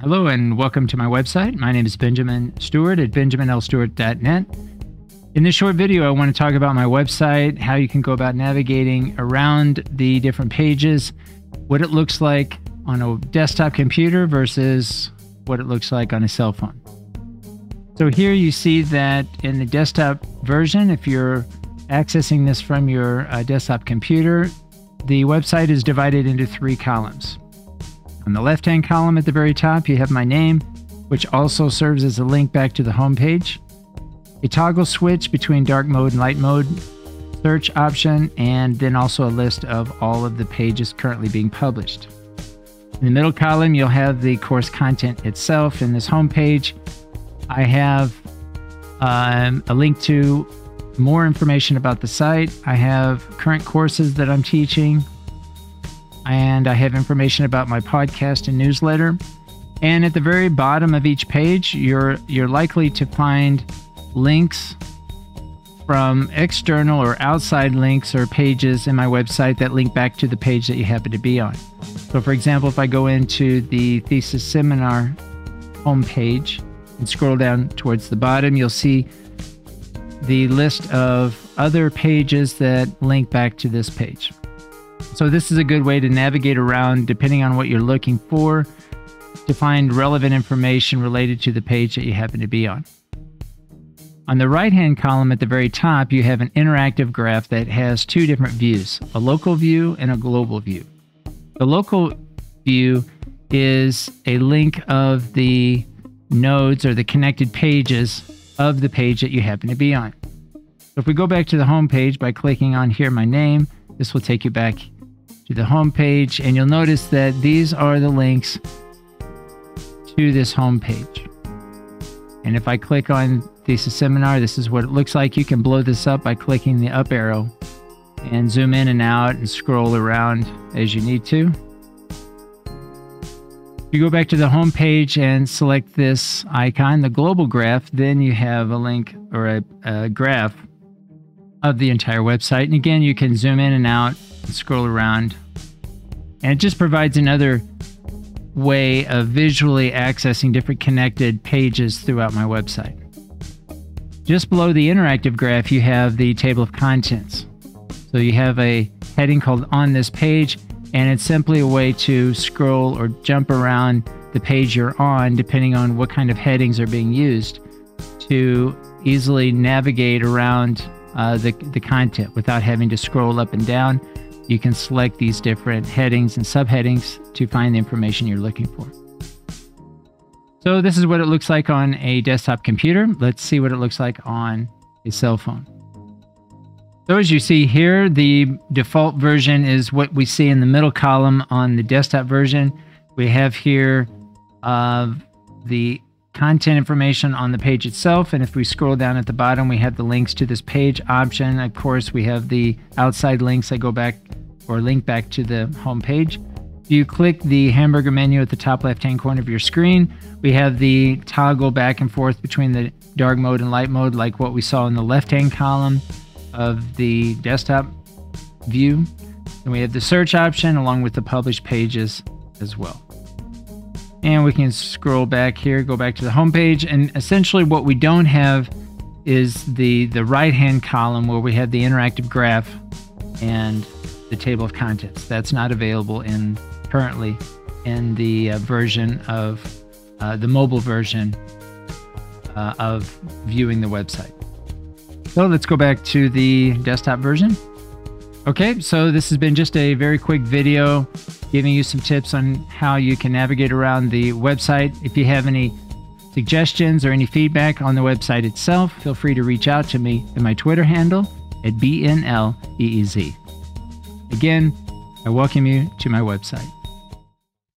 Hello and welcome to my website. My name is Benjamin Stewart at benjaminlstewart.net. In this short video, I want to talk about my website, how you can go about navigating around the different pages, what it looks like on a desktop computer versus what it looks like on a cell phone. So here you see that in the desktop version, if you're accessing this from your uh, desktop computer, the website is divided into three columns. On the left hand column at the very top, you have my name, which also serves as a link back to the home page. A toggle switch between dark mode and light mode search option, and then also a list of all of the pages currently being published. In the middle column, you'll have the course content itself. In this home page, I have um, a link to more information about the site. I have current courses that I'm teaching, and I have information about my podcast and newsletter. And at the very bottom of each page, you're you're likely to find links from external or outside links or pages in my website that link back to the page that you happen to be on. So for example, if I go into the thesis seminar homepage and scroll down towards the bottom, you'll see the list of other pages that link back to this page. So this is a good way to navigate around depending on what you're looking for to find relevant information related to the page that you happen to be on. On the right hand column at the very top, you have an interactive graph that has two different views a local view and a global view. The local view is a link of the nodes or the connected pages of the page that you happen to be on. So if we go back to the home page by clicking on here my name, this will take you back to the home page and you'll notice that these are the links to this home page. And if I click on thesis seminar, this is what it looks like. You can blow this up by clicking the up arrow and zoom in and out and scroll around as you need to. If you go back to the home page and select this icon, the global graph, then you have a link or a, a graph of the entire website. And again, you can zoom in and out and scroll around. And it just provides another way of visually accessing different connected pages throughout my website. Just below the interactive graph, you have the table of contents. So you have a heading called On This Page, and it's simply a way to scroll or jump around the page you're on, depending on what kind of headings are being used, to easily navigate around uh, the, the content without having to scroll up and down. You can select these different headings and subheadings to find the information you're looking for. So this is what it looks like on a desktop computer. Let's see what it looks like on a cell phone. So as you see here, the default version is what we see in the middle column on the desktop version. We have here uh, the content information on the page itself. And if we scroll down at the bottom, we have the links to this page option. Of course, we have the outside links that go back or link back to the home page. If you click the hamburger menu at the top left hand corner of your screen, we have the toggle back and forth between the dark mode and light mode, like what we saw in the left hand column of the desktop view. And we have the search option along with the published pages as well. And we can scroll back here, go back to the home page. And essentially what we don't have is the, the right-hand column where we have the interactive graph and the table of contents. That's not available in currently in the uh, version of uh, the mobile version uh, of viewing the website. So let's go back to the desktop version. Okay, so this has been just a very quick video giving you some tips on how you can navigate around the website. If you have any suggestions or any feedback on the website itself, feel free to reach out to me at my Twitter handle at BNLEEZ. Again, I welcome you to my website.